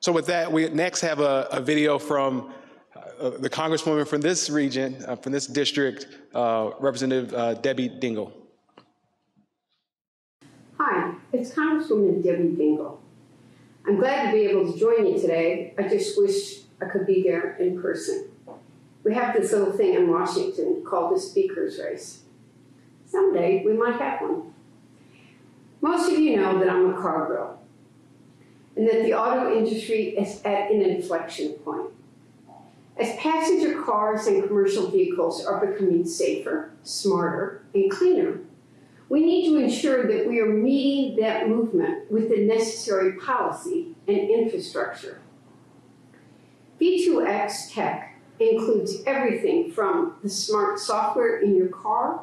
So with that, we next have a, a video from uh, the Congresswoman from this region, uh, from this district, uh, Representative uh, Debbie Dingell. Hi, it's Congresswoman Debbie Dingell. I'm glad to be able to join you today. I just wish I could be there in person. We have this little thing in Washington called the speaker's race. Someday we might have one. Most of you know that I'm a car girl and that the auto industry is at an inflection point. As passenger cars and commercial vehicles are becoming safer, smarter, and cleaner, we need to ensure that we are meeting that movement with the necessary policy and infrastructure. V2X tech includes everything from the smart software in your car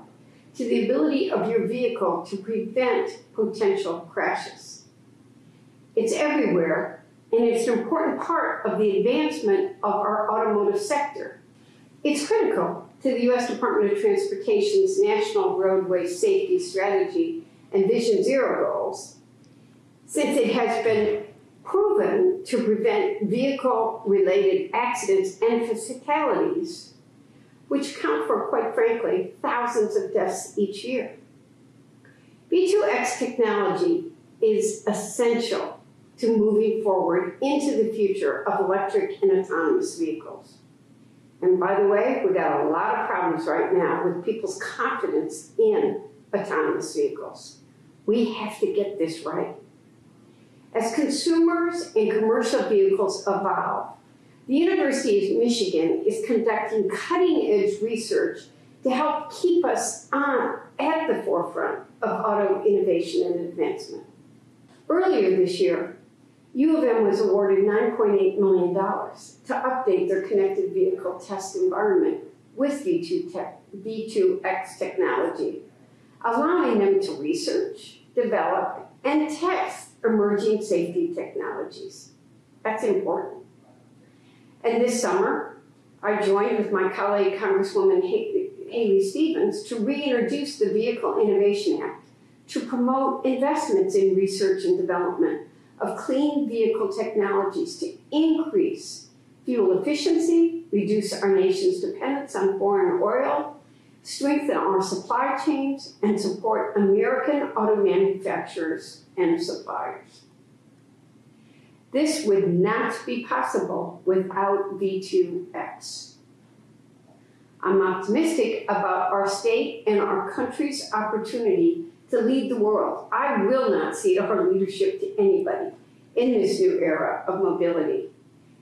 to the ability of your vehicle to prevent potential crashes. It's everywhere, and it's an important part of the advancement of our automotive sector. It's critical to the U.S. Department of Transportation's National Roadway Safety Strategy and Vision Zero goals, since it has been proven to prevent vehicle-related accidents and fatalities, which count for, quite frankly, thousands of deaths each year. V2X technology is essential to moving forward into the future of electric and autonomous vehicles. And by the way, we got a lot of problems right now with people's confidence in autonomous vehicles. We have to get this right. As consumers and commercial vehicles evolve, the University of Michigan is conducting cutting-edge research to help keep us on at the forefront of auto innovation and advancement. Earlier this year, U of M was awarded $9.8 million to update their connected vehicle test environment with V2 tech, V2X technology, allowing them to research, develop, and test emerging safety technologies. That's important. And this summer, I joined with my colleague Congresswoman Haley Stevens to reintroduce the Vehicle Innovation Act to promote investments in research and development of clean vehicle technologies to increase fuel efficiency, reduce our nation's dependence on foreign oil, strengthen our supply chains, and support American auto manufacturers and suppliers. This would not be possible without V2X. I'm optimistic about our state and our country's opportunity to lead the world. I will not cede our leadership to anybody in this new era of mobility.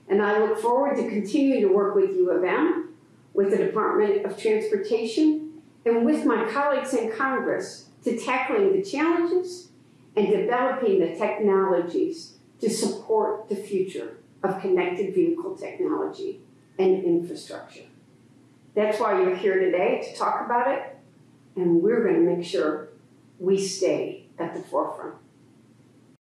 And I look forward to continuing to work with U of M, with the Department of Transportation, and with my colleagues in Congress to tackling the challenges and developing the technologies to support the future of connected vehicle technology and infrastructure. That's why you're here today to talk about it, and we're going to make sure we stay at the forefront.